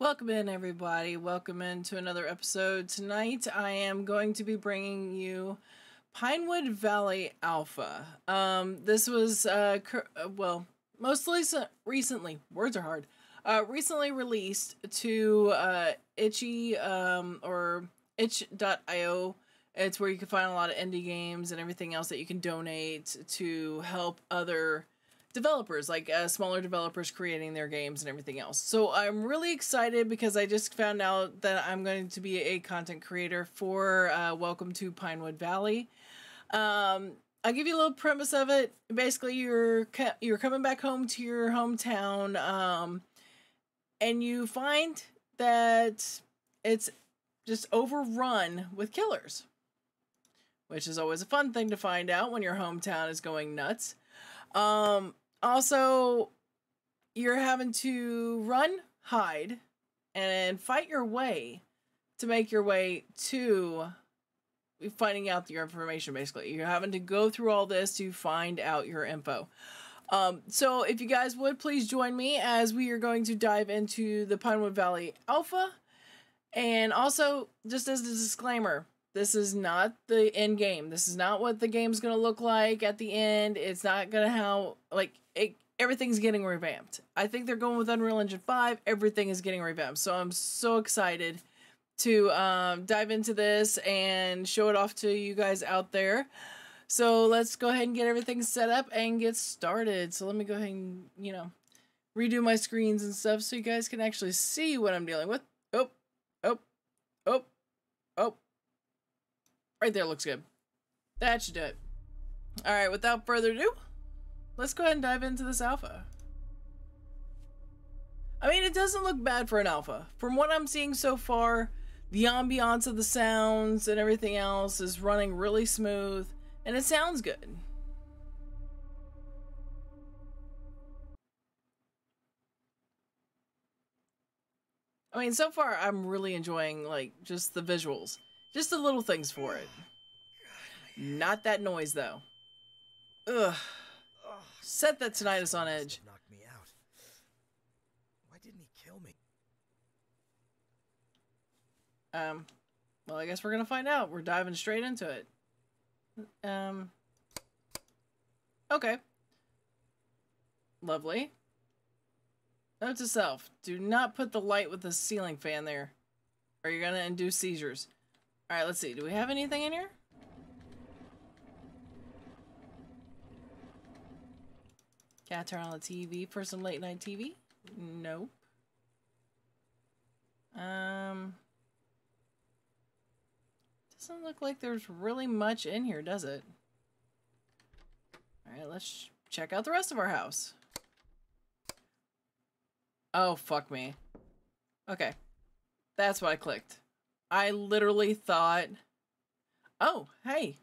Welcome in, everybody. Welcome in to another episode. Tonight, I am going to be bringing you Pinewood Valley Alpha. Um, this was, uh, uh, well, mostly recently, words are hard, uh, recently released to uh, Itchy um, or itch.io. It's where you can find a lot of indie games and everything else that you can donate to help other developers, like uh, smaller developers creating their games and everything else. So I'm really excited because I just found out that I'm going to be a content creator for uh, Welcome to Pinewood Valley. Um, I'll give you a little premise of it. Basically, you're you're coming back home to your hometown, um, and you find that it's just overrun with killers, which is always a fun thing to find out when your hometown is going nuts. Um, also, you're having to run, hide, and fight your way to make your way to finding out your information basically. You're having to go through all this to find out your info. Um, so if you guys would please join me as we are going to dive into the pinewood valley alpha. And also just as a disclaimer this is not the end game this is not what the game's going to look like at the end it's not going to how like it, everything's getting revamped. I think they're going with Unreal Engine 5. Everything is getting revamped. So I'm so excited to um, dive into this and show it off to you guys out there. So let's go ahead and get everything set up and get started. So let me go ahead and, you know, redo my screens and stuff so you guys can actually see what I'm dealing with. Oh, oh, oh, oh. Right there looks good. That should do it. All right, without further ado, Let's go ahead and dive into this alpha. I mean, it doesn't look bad for an alpha. From what I'm seeing so far, the ambiance of the sounds and everything else is running really smooth, and it sounds good. I mean, so far, I'm really enjoying, like, just the visuals. Just the little things for it. Not that noise, though. Ugh. Set that tinnitus on edge. Knocked me out. Why didn't he kill me? Um, well, I guess we're gonna find out. We're diving straight into it. Um, okay. Lovely. Note to self, do not put the light with the ceiling fan there, or you're gonna induce seizures. Alright, let's see. Do we have anything in here? Can I turn on the TV for some late night TV? Nope. Um, doesn't look like there's really much in here, does it? All right, let's check out the rest of our house. Oh, fuck me. Okay. That's what I clicked. I literally thought... Oh, hey.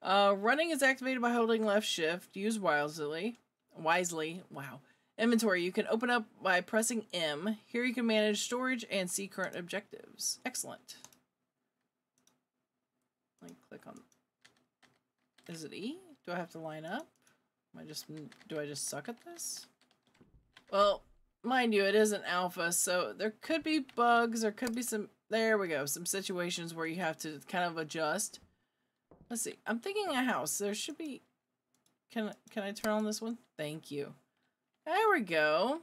Uh, running is activated by holding left shift. Use wisely wisely. Wow. Inventory. You can open up by pressing M. Here you can manage storage and see current objectives. Excellent. Let me click on. Is it E? Do I have to line up? Am I just do I just suck at this? Well, mind you, it is an alpha, so there could be bugs. There could be some. There we go. Some situations where you have to kind of adjust. Let's see. I'm thinking a house. There should be can can I turn on this one? Thank you. There we go.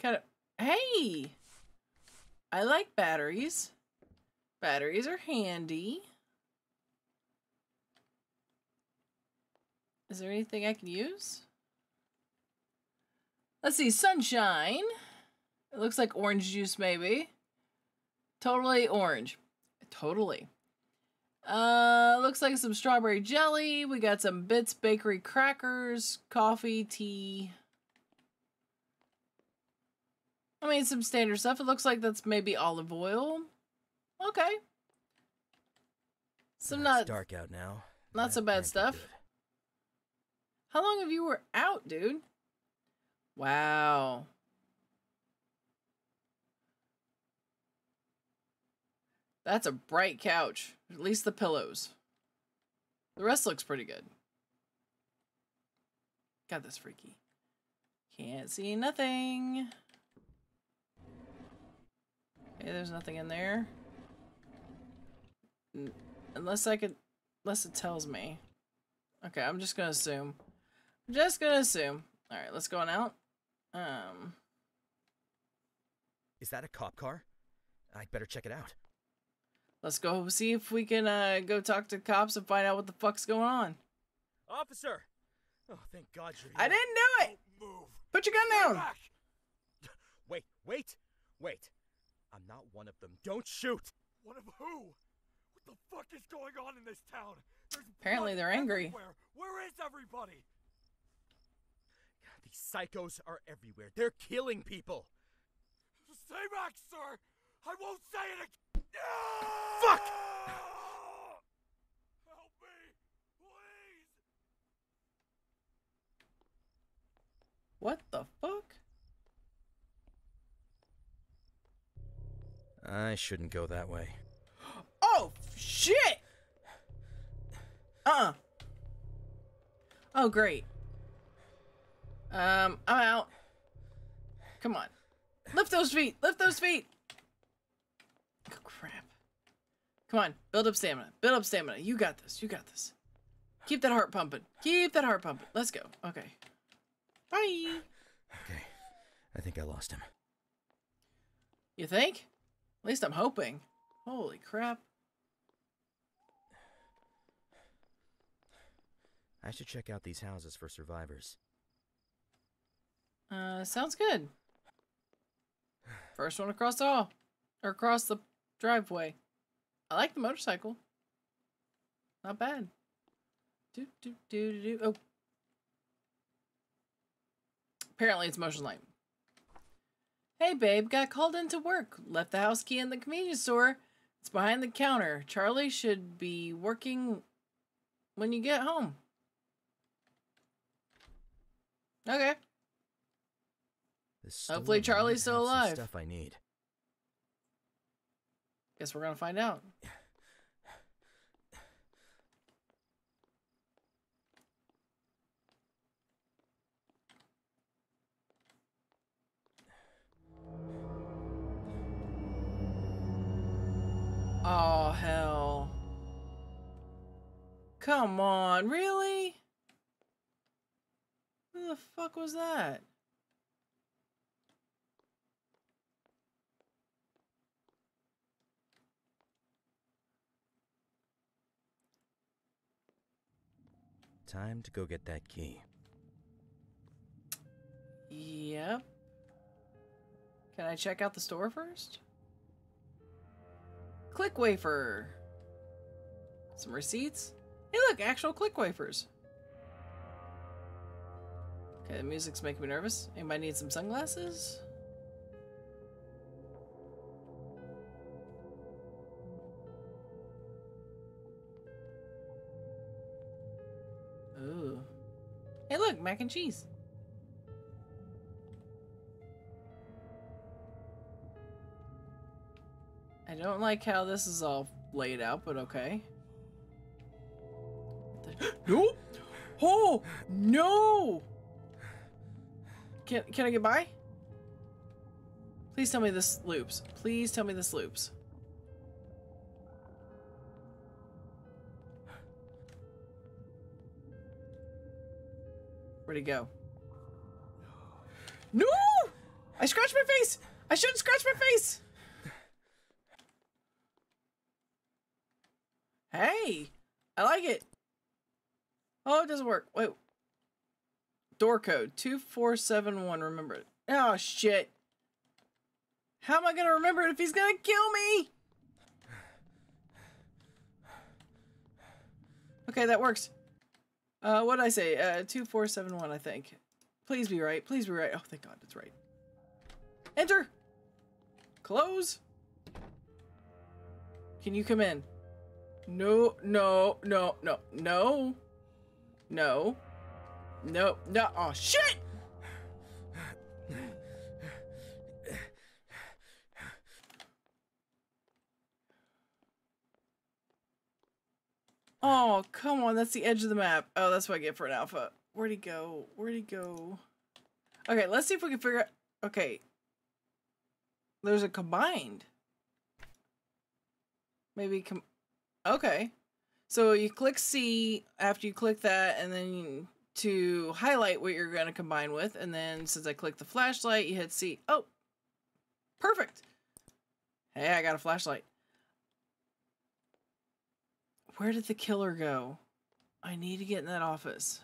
Kind of. Hey, I like batteries. Batteries are handy. Is there anything I can use? Let's see, sunshine. It looks like orange juice, maybe. Totally orange. Totally. Uh, looks like some strawberry jelly. We got some Bits Bakery crackers, coffee, tea. I mean, some standard stuff. It looks like that's maybe olive oil. Okay. Some it's dark out now. Not so bad stuff. How long have you were out, dude? Wow. That's a bright couch. At least the pillows. The rest looks pretty good. Got this freaky. Can't see nothing. Okay, there's nothing in there. Unless I could, unless it tells me. Okay, I'm just gonna assume. I'm just gonna assume. All right, let's go on out. Um, Is that a cop car? I'd better check it out. Let's go see if we can uh go talk to cops and find out what the fuck's going on. Officer! Oh, thank God you're here. I didn't do it. Don't move. Put your gun down. back. Wait, wait, wait. I'm not one of them. Don't shoot. One of who? What the fuck is going on in this town? There's Apparently blood they're angry. everywhere. Where is everybody? God, these psychos are everywhere. They're killing people. Stay back, sir. I won't say it again. Fuck! Help me, please. What the fuck? I shouldn't go that way. Oh shit! Uh. uh Oh great. Um, I'm out. Come on, lift those feet. Lift those feet. Oh, crap. Come on, build up stamina. Build up stamina. You got this. You got this. Keep that heart pumping. Keep that heart pumping. Let's go. Okay. Bye. Okay, I think I lost him. You think? At least I'm hoping. Holy crap. I should check out these houses for survivors. Uh, sounds good. First one across the hall. Or across the driveway. I like the motorcycle. Not bad. Do, do, do, do, do. Oh. Apparently it's motion light. Hey, babe, got called into work. Left the house key in the convenience store. It's behind the counter. Charlie should be working when you get home. Okay. Hopefully Charlie's still alive. Stuff I need. Guess we're gonna find out. Oh hell. Come on, really? Who the fuck was that? Time to go get that key. Yep. Can I check out the store first? Click wafer. Some receipts. Hey, look, actual click wafers. Okay, the music's making me nervous. Anybody need some sunglasses? Mac and cheese. I don't like how this is all laid out, but okay. nope. Oh no! Can can I get by? Please tell me this loops. Please tell me this loops. Where'd he go? No! I scratched my face! I shouldn't scratch my face! Hey! I like it! Oh, it doesn't work. Wait. Door code 2471. Remember it. Oh, shit. How am I to remember it if he's to kill me? Okay, that works. Uh, what did I say? Uh, 2471, I think. Please be right. Please be right. Oh, thank God, it's right. Enter! Close! Can you come in? No, no, no, no, no. No. No, no. Oh, shit! Oh, come on. That's the edge of the map. Oh, that's what I get for an alpha. Where'd he go? Where'd he go? Okay, let's see if we can figure out. Okay. There's a combined. Maybe com- Okay. So you click C after you click that, and then you, to highlight what you're going to combine with, and then since I click the flashlight, you hit C. Oh, perfect. Hey, I got a flashlight. Where did the killer go? I need to get in that office.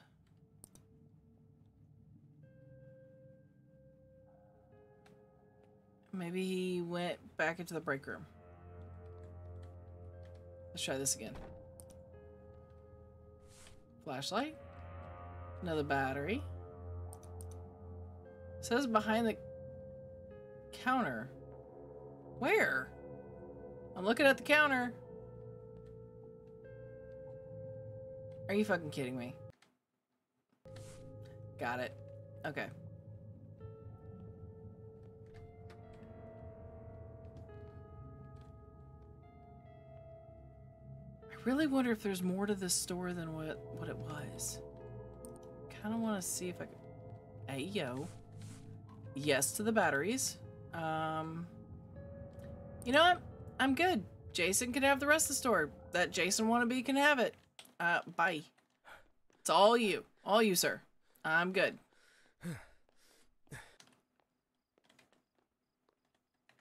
Maybe he went back into the break room. Let's try this again. Flashlight. Another battery. It says behind the counter. Where? I'm looking at the counter. Are you fucking kidding me? Got it. Okay. I really wonder if there's more to this store than what, what it was. Kind of want to see if I can... Hey, yo. Yes to the batteries. Um... You know what? I'm good. Jason can have the rest of the store. That Jason wannabe can have it. Uh, bye. It's all you. All you, sir. I'm good.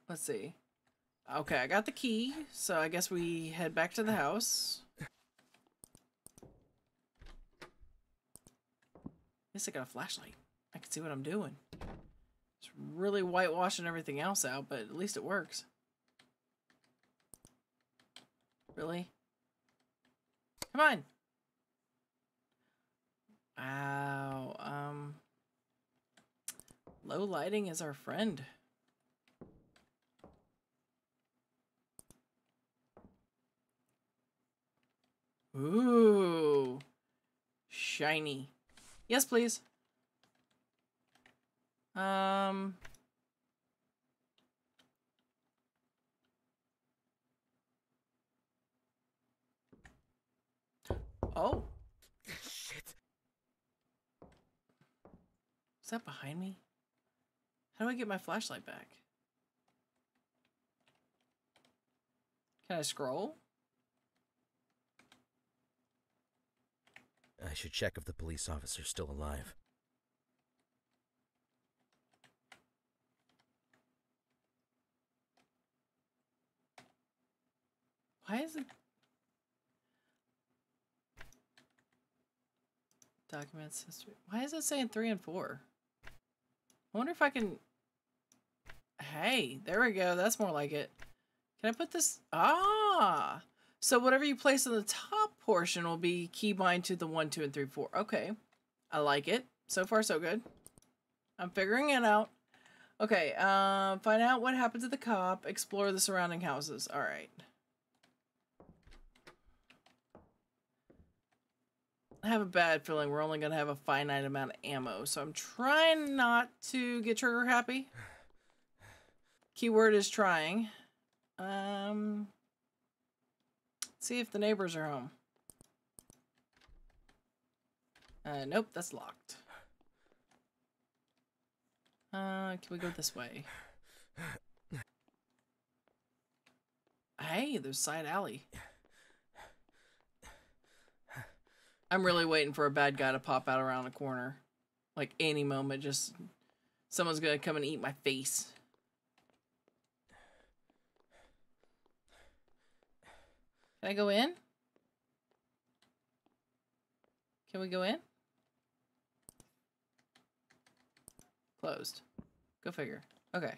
Let's see. Okay, I got the key, so I guess we head back to the house. At least I got a flashlight. I can see what I'm doing. It's really whitewashing everything else out, but at least it works. Really? Come on. Wow. Um. Low lighting is our friend. Ooh. Shiny. Yes, please. Um. Oh. Shit. Is that behind me? How do I get my flashlight back? Can I scroll? I should check if the police officer's still alive. Why is it? Documents history. Why is it saying three and four? I wonder if I can. Hey, there we go. That's more like it. Can I put this? Ah, so whatever you place on the top portion will be keybind to the one, two, and three, four. Okay, I like it. So far, so good. I'm figuring it out. Okay, um, find out what happened to the cop. Explore the surrounding houses. All right. Have a bad feeling we're only going to have a finite amount of ammo, so I'm trying not to get trigger happy. Keyword is trying. Um, see if the neighbors are home. Uh, nope, that's locked. Uh, can we go this way? Hey, there's side alley. I'm really waiting for a bad guy to pop out around the corner. Like any moment, just someone's gonna come and eat my face. Can I go in? Can we go in? Closed. Go figure. Okay.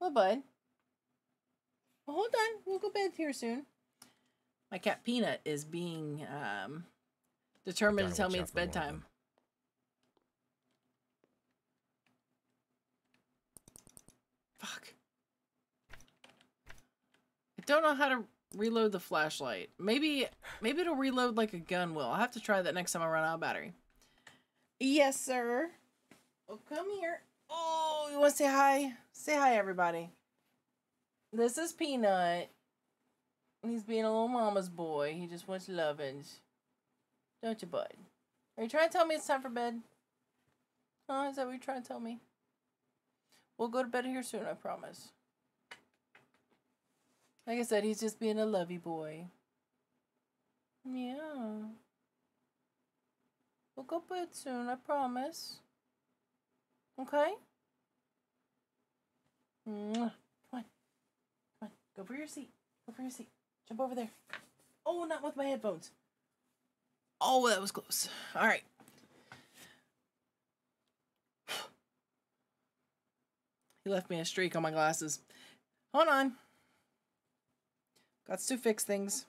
Well, bud. Well, hold on. We'll go bed here soon. My cat Peanut is being um, determined Gotta tell me it's for more of bedtime. Fuck. I don't know how to reload the flashlight. Maybe maybe it'll reload like a gun will. I'll have to try that next time I run out of battery. Yes, sir. Oh, come here. Oh, you want to say hi? Say hi, everybody. This is Peanut. He's being a little mama's boy. He just wants lovins. Don't you, bud? Are you trying to tell me it's time for bed? Oh, is that what you're trying to tell me? We'll go to bed here soon, I promise. Like I said, he's just being a lovey boy. Yeah. We'll go to bed soon, I promise. Okay? Mwah. Come on. Come on. Go for your seat. Go for your seat. Jump over there. Oh, not with my headphones. Oh, that was close. All right. He left me a streak on my glasses. Hold on. Got to fix things.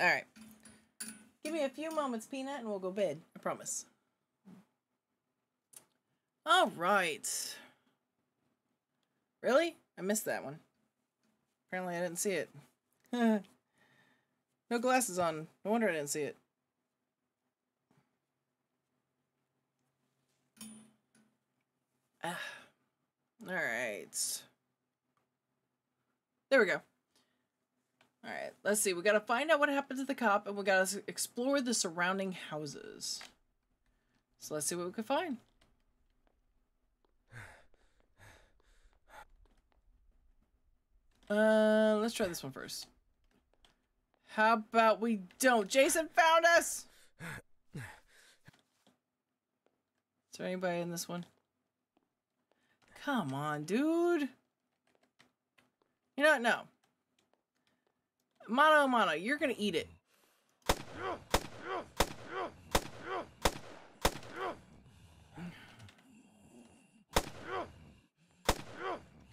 All right. Give me a few moments, Peanut, and we'll go bed. I promise. All right. Really? I missed that one. Apparently, I didn't see it. no glasses on. No wonder I didn't see it. Ah. All right. There we go. All right, let's see. We got to find out what happened to the cop and we got to explore the surrounding houses. So let's see what we can find. Uh, let's try this one first. How about we don't? Jason found us! Is there anybody in this one? Come on, dude. You know what? No. Mono, mono, you're gonna eat it.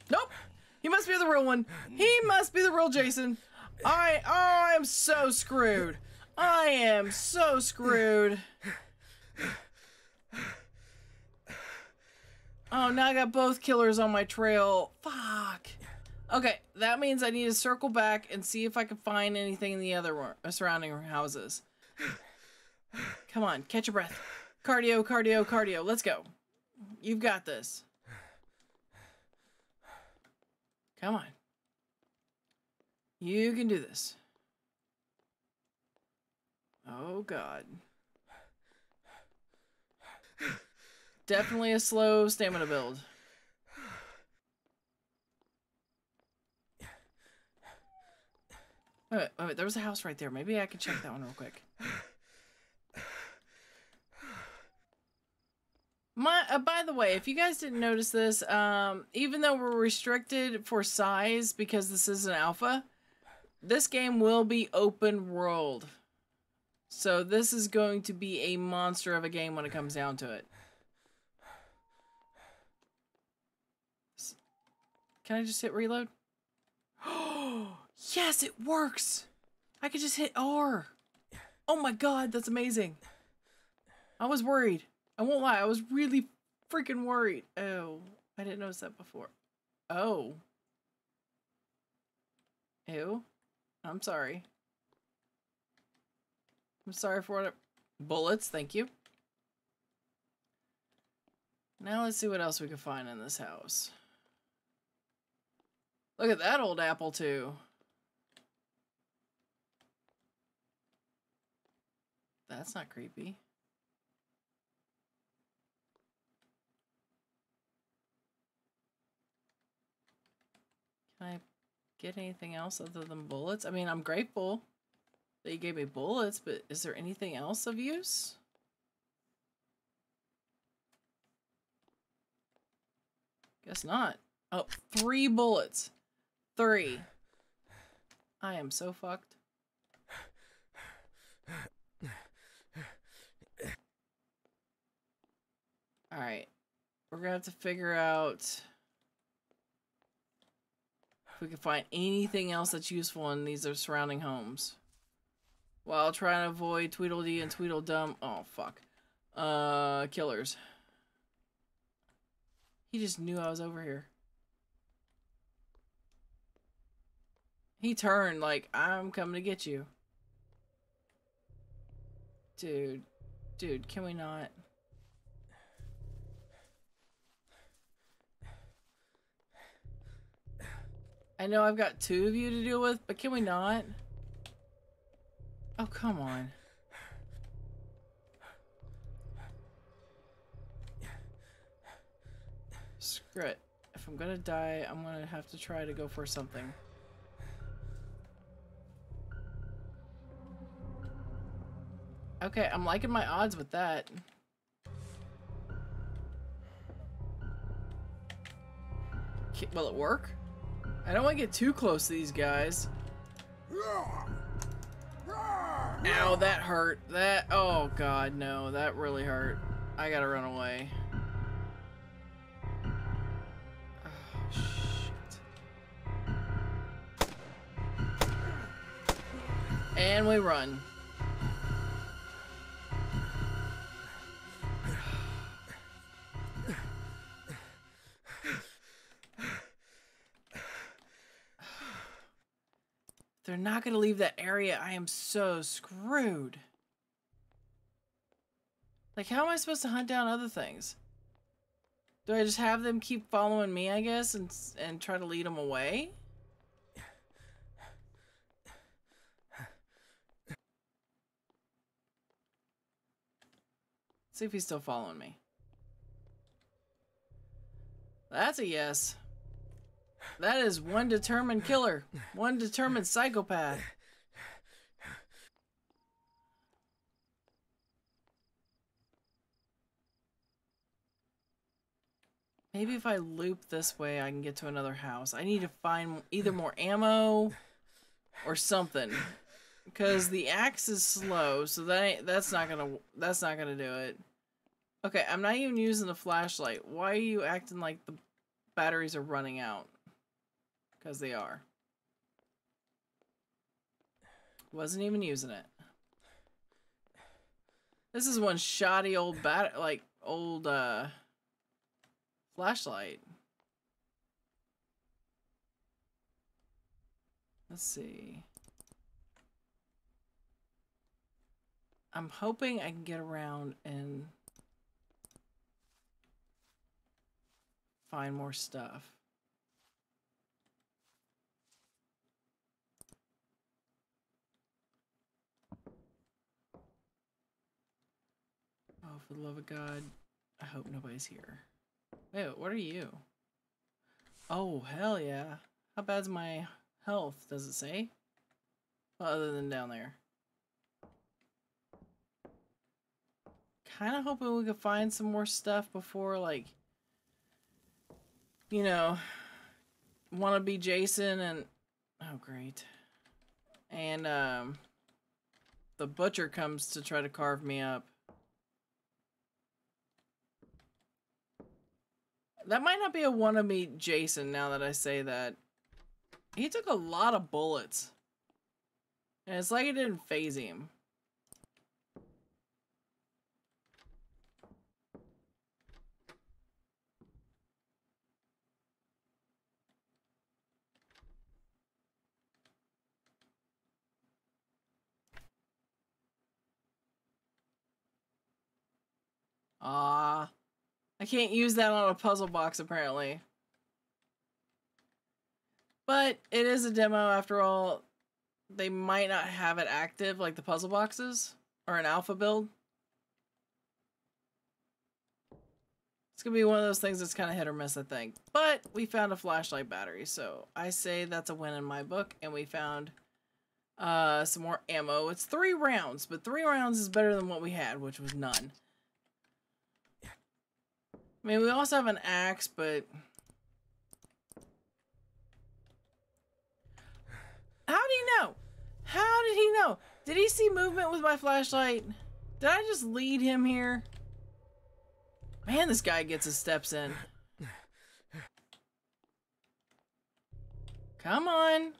Nope. He must be the real one. He must be the real Jason. I oh, I am so screwed. I am so screwed. Oh, now I got both killers on my trail. Fuck. Okay, that means I need to circle back and see if I can find anything in the other uh, surrounding houses. Come on, catch your breath. Cardio, cardio, cardio. Let's go. You've got this. Come on. You can do this. Oh, God. Definitely a slow stamina build. Wait, wait, there was a house right there. Maybe I can check that one real quick. My, uh, by the way, if you guys didn't notice this, um, even though we're restricted for size because this is an alpha, this game will be open world. So this is going to be a monster of a game when it comes down to it. Can I just hit reload? Oh, yes, it works. I could just hit R. Oh my god, that's amazing. I was worried. I won't lie, I was really freaking worried. Oh, I didn't notice that before. Oh. Ew. I'm sorry. I'm sorry for what Bullets, thank you. Now let's see what else we can find in this house. Look at that old apple too. That's not creepy. Can I get anything else other than bullets? I mean, I'm grateful that you gave me bullets, but is there anything else of use? Guess not. Oh, three bullets. Three. I am so fucked. Alright. We're gonna have to figure out if we can find anything else that's useful in these surrounding homes. While trying to avoid Tweedledee and Tweedledum. Oh, fuck. Uh, killers. He just knew I was over here. He turned like, I'm coming to get you. Dude. Dude, can we not? I know I've got two of you to deal with, but can we not? Oh, come on. Screw it. If I'm gonna die, I'm gonna have to try to go for something. Okay, I'm liking my odds with that. Will it work? I don't want to get too close to these guys. Ow, that hurt. That, oh god, no, that really hurt. I gotta run away. And we run. They're not going to leave that area. I am so screwed. Like, how am I supposed to hunt down other things? Do I just have them keep following me, I guess, and, and try to lead them away? see if he's still following me. That's a yes. That is one determined killer. One determined psychopath. Maybe if I loop this way, I can get to another house. I need to find either more ammo or something. Because the axe is slow, so that that's not gonna that's not gonna do it. Okay, I'm not even using the flashlight. Why are you acting like the batteries are running out? Because they are. Wasn't even using it. This is one shoddy old bat like old uh flashlight. Let's see. I'm hoping I can get around and find more stuff. Oh, for the love of God, I hope nobody's here. Wait, what are you? Oh, hell yeah. How bad's my health, does it say? Well, other than down there. Kind of hoping we could find some more stuff before, like, you know, want to be Jason and, oh, great. And, um, the butcher comes to try to carve me up. That might not be a wannabe Jason now that I say that. He took a lot of bullets. And it's like it didn't phase him. Ah. I can't use that on a puzzle box, apparently. But it is a demo, after all. They might not have it active like the puzzle boxes or an alpha build. It's going to be one of those things that's kind of hit or miss, I think. But we found a flashlight battery, so I say that's a win in my book. And we found uh, some more ammo. It's three rounds, but three rounds is better than what we had, which was none. I mean, we also have an axe, but... How do you know? How did he know? Did he see movement with my flashlight? Did I just lead him here? Man, this guy gets his steps in. Come on.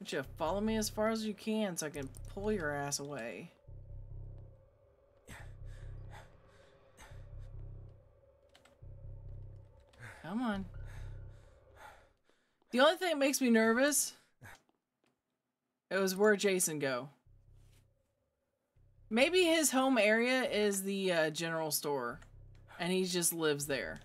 Would you follow me as far as you can so I can pull your ass away? Come on. The only thing that makes me nervous it was where Jason go. Maybe his home area is the uh, general store, and he just lives there.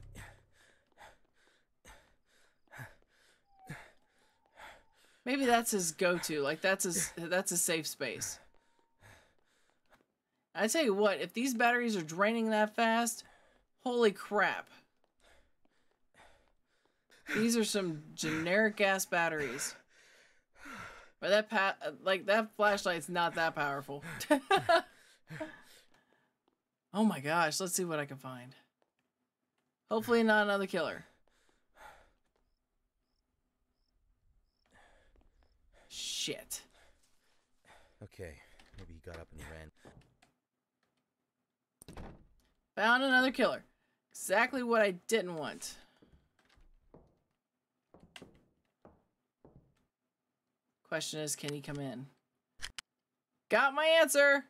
Maybe that's his go-to. Like that's his that's his safe space. I tell you what, if these batteries are draining that fast, holy crap. These are some generic gas batteries. But that pa- like that flashlight's not that powerful. oh my gosh, let's see what I can find. Hopefully not another killer. Shit. Okay, maybe he got up and ran. Found another killer. Exactly what I didn't want. Question is, can he come in? Got my answer!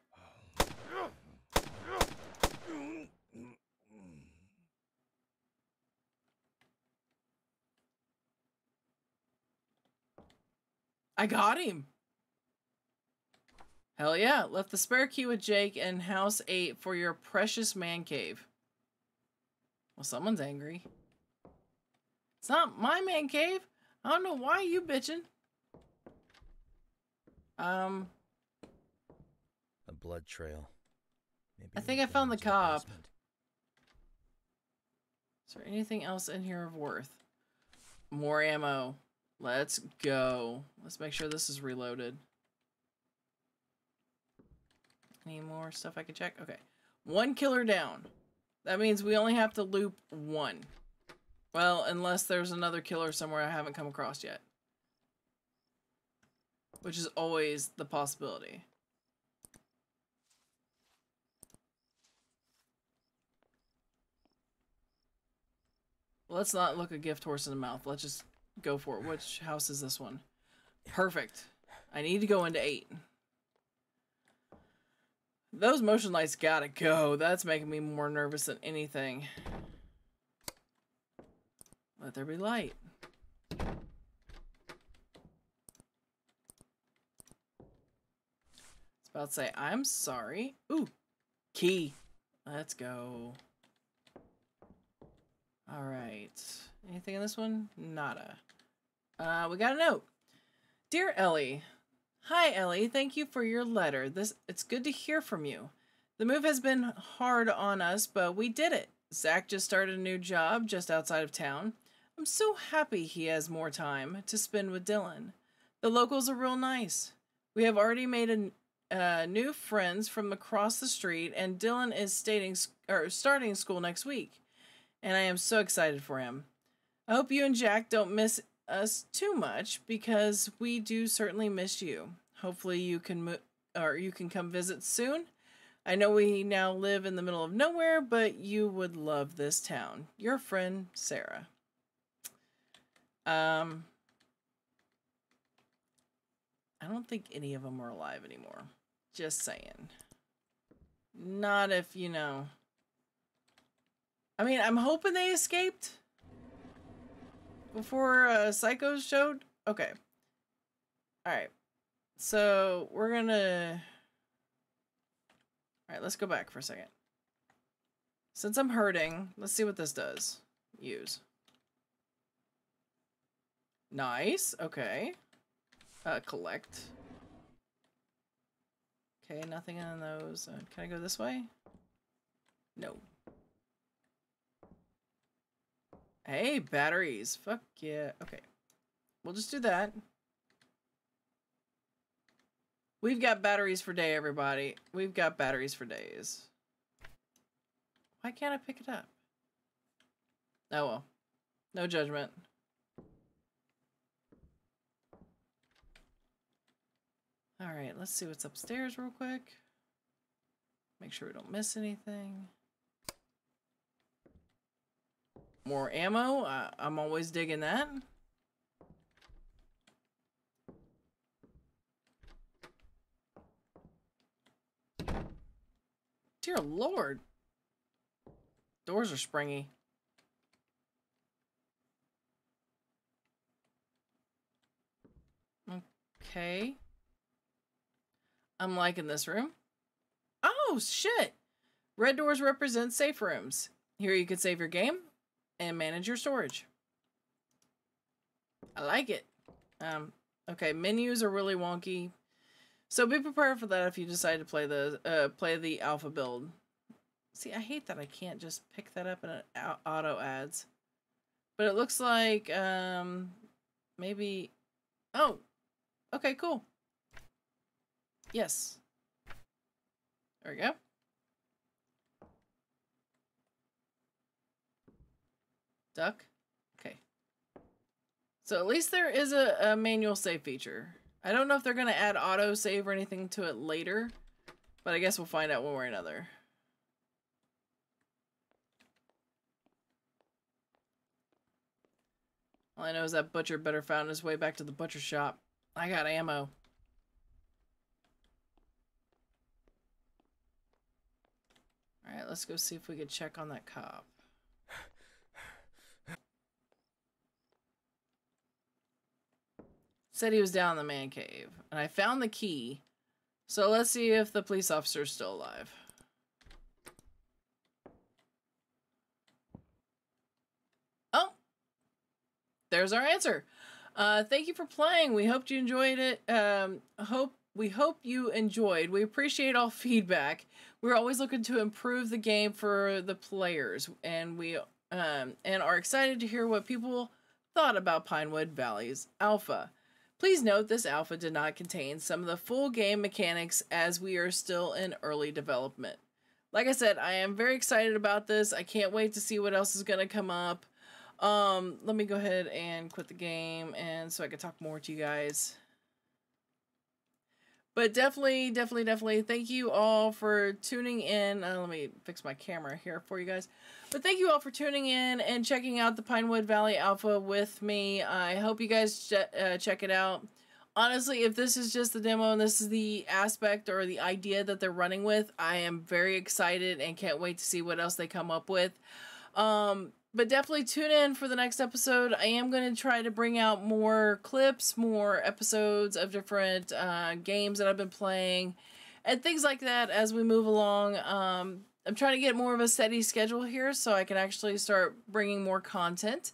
I got him! Hell yeah, left the spare key with Jake in house 8 for your precious man cave. Well, someone's angry. It's not my man cave. I don't know why you bitching. Um, A blood trail. Maybe I think I found the cop. is there anything else in here of worth? More ammo. Let's go. Let's make sure this is reloaded. Any more stuff I can check? Okay. One killer down. That means we only have to loop one. Well, unless there's another killer somewhere I haven't come across yet. Which is always the possibility. Let's not look a gift horse in the mouth. Let's just go for it. Which house is this one? Perfect. I need to go into eight. Those motion lights gotta go. That's making me more nervous than anything. Let there be light. About to say, I'm sorry. Ooh, key. Let's go. All right. Anything in this one? Nada. Uh, we got a note. Dear Ellie, Hi Ellie, thank you for your letter. This it's good to hear from you. The move has been hard on us, but we did it. Zach just started a new job just outside of town. I'm so happy he has more time to spend with Dylan. The locals are real nice. We have already made a, uh, new friends from across the street, and Dylan is stating or starting school next week, and I am so excited for him. I hope you and Jack don't miss us too much because we do certainly miss you. Hopefully you can mo- or you can come visit soon. I know we now live in the middle of nowhere, but you would love this town. Your friend Sarah. Um I don't think any of them are alive anymore. Just saying. Not if, you know. I mean, I'm hoping they escaped before uh, Psychos showed. Okay. All right. So we're gonna. All right, let's go back for a second. Since I'm hurting, let's see what this does. Use. Nice. Okay. Uh, collect. Okay, nothing in those. Uh, can I go this way? No. Hey, batteries. Fuck yeah. Okay. We'll just do that. We've got batteries for day, everybody. We've got batteries for days. Why can't I pick it up? Oh well. No judgment. Alright, let's see what's upstairs real quick. Make sure we don't miss anything. More ammo. Uh, I'm always digging that. Dear Lord. Doors are springy. Okay. I'm liking this room. Oh, shit. Red doors represent safe rooms. Here you can save your game and manage your storage. I like it. Um, okay, menus are really wonky. So be prepared for that if you decide to play the uh, play the alpha build. See, I hate that I can't just pick that up and auto ads. But it looks like um maybe Oh. Okay, cool. Yes. There we go. Duck. Okay. So at least there is a, a manual save feature. I don't know if they're going to add auto save or anything to it later, but I guess we'll find out one way or another. All I know is that butcher better found his way back to the butcher shop. I got ammo. Alright, let's go see if we can check on that cop. Said he was down in the man cave. And I found the key. So let's see if the police officer is still alive. Oh! There's our answer. Uh, thank you for playing. We hoped you enjoyed it. Um, hope we hope you enjoyed. We appreciate all feedback. We're always looking to improve the game for the players, and we um, and are excited to hear what people thought about Pinewood Valley's alpha. Please note this alpha did not contain some of the full game mechanics as we are still in early development. Like I said, I am very excited about this. I can't wait to see what else is going to come up. Um, let me go ahead and quit the game and so I can talk more to you guys. But definitely, definitely, definitely thank you all for tuning in. Uh, let me fix my camera here for you guys. But thank you all for tuning in and checking out the Pinewood Valley Alpha with me. I hope you guys uh, check it out. Honestly, if this is just the demo and this is the aspect or the idea that they're running with, I am very excited and can't wait to see what else they come up with. Um, but definitely tune in for the next episode. I am going to try to bring out more clips, more episodes of different uh, games that I've been playing, and things like that as we move along. Um, I'm trying to get more of a steady schedule here so I can actually start bringing more content.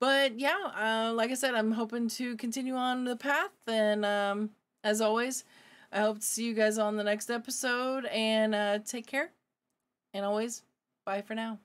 But yeah, uh, like I said, I'm hoping to continue on the path. And um, as always, I hope to see you guys on the next episode. And uh, take care. And always, bye for now.